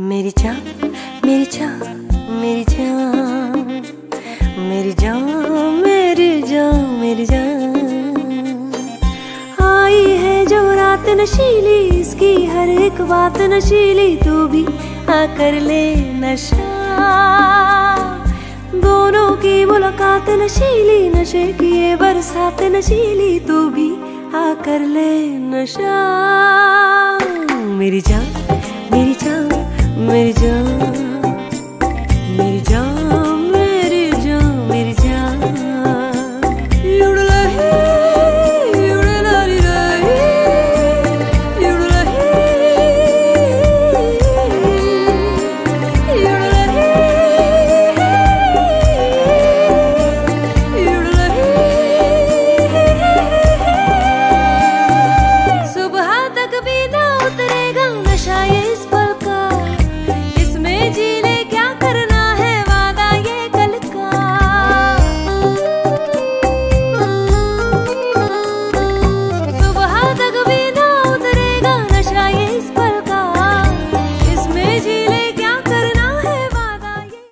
मेरी जान मेरी जान मेरी जान मेरी जान मेरी जान मेरी जान। आई है जो रात नशीली, इसकी हर एक बात नशीली, तू भी आकर ले नशा। दोनों की मुलाकात नशीली, नशे की ये बरसात नशीली, तू भी आकर ले नशा। मेरी जान मेरी जान मेरी जान मेरी